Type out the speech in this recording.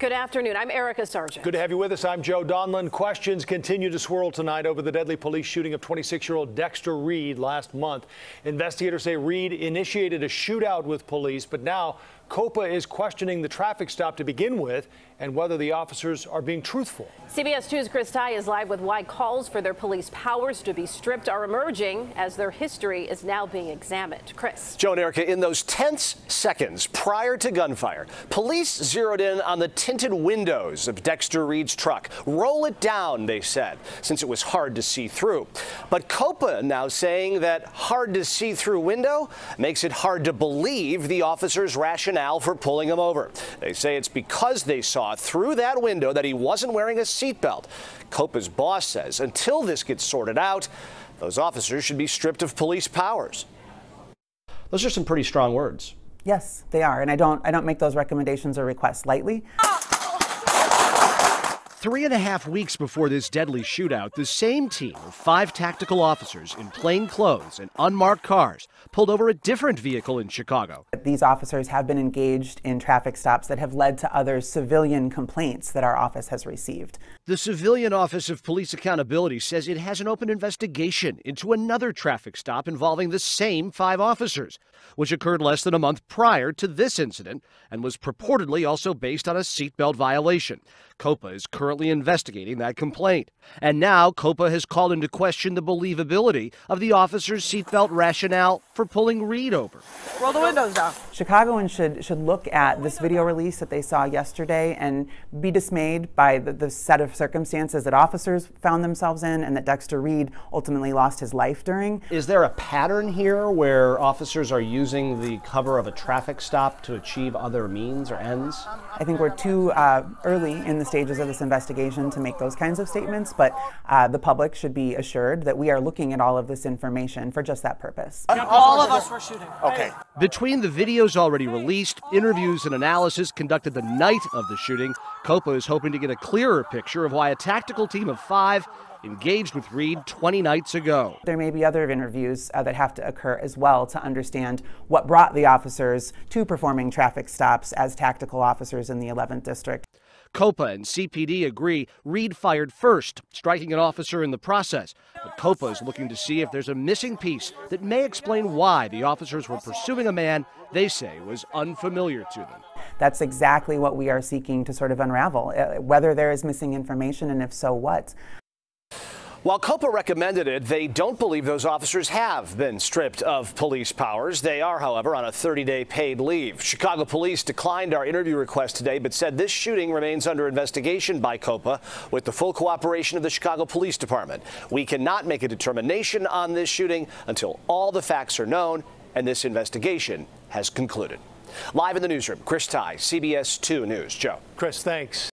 Good afternoon. I'm Erica Sargent. Good to have you with us. I'm Joe Donlin. Questions continue to swirl tonight over the deadly police shooting of 26-year-old Dexter Reed last month. Investigators say Reed initiated a shootout with police, but now COPA is questioning the traffic stop to begin with and whether the officers are being truthful. CBS 2's Chris Tye is live with why calls for their police powers to be stripped are emerging as their history is now being examined. Chris. Joe and Erica, in those tense seconds prior to gunfire, police zeroed in on the tinted windows of Dexter Reed's truck. Roll it down, they said, since it was hard to see through. But COPA now saying that hard to see through window makes it hard to believe the officer's rationale for pulling him over. They say it's because they saw through that window that he wasn't wearing a seatbelt. COPA's boss says until this gets sorted out, those officers should be stripped of police powers. Those are some pretty strong words. Yes, they are, and I don't I don't make those recommendations or requests lightly. Three and a half weeks before this deadly shootout, the same team of five tactical officers in plain clothes and unmarked cars pulled over a different vehicle in Chicago. These officers have been engaged in traffic stops that have led to other civilian complaints that our office has received. The Civilian Office of Police Accountability says it has an open investigation into another traffic stop involving the same five officers, which occurred less than a month prior to this incident and was purportedly also based on a seatbelt violation. COPA is currently investigating that complaint. And now COPA has called into question the believability of the officer's seatbelt rationale for pulling Reed over. Roll the windows down. Chicagoans should should look at this video release that they saw yesterday and be dismayed by the, the set of circumstances that officers found themselves in and that Dexter Reed ultimately lost his life during. Is there a pattern here where officers are using the cover of a traffic stop to achieve other means or ends? I think we're too uh, early in the stages of this investigation to make those kinds of statements, but uh, the public should be assured that we are looking at all of this information for just that purpose. All of us were shooting. Okay. Between the videos already released, interviews and analysis conducted the night of the shooting, COPA is hoping to get a clearer picture of why a tactical team of five engaged with Reed 20 nights ago. There may be other interviews uh, that have to occur as well to understand what brought the officers to performing traffic stops as tactical officers in the 11th District. COPA and CPD agree Reed fired first, striking an officer in the process. But COPA is looking to see if there's a missing piece that may explain why the officers were pursuing a man they say was unfamiliar to them. That's exactly what we are seeking to sort of unravel, uh, whether there is missing information and if so, what. While COPA recommended it, they don't believe those officers have been stripped of police powers. They are, however, on a 30 day paid leave. Chicago police declined our interview request today, but said this shooting remains under investigation by COPA with the full cooperation of the Chicago Police Department. We cannot make a determination on this shooting until all the facts are known and this investigation has concluded. Live in the newsroom, Chris Tye, CBS 2 News. Joe. Chris, thanks.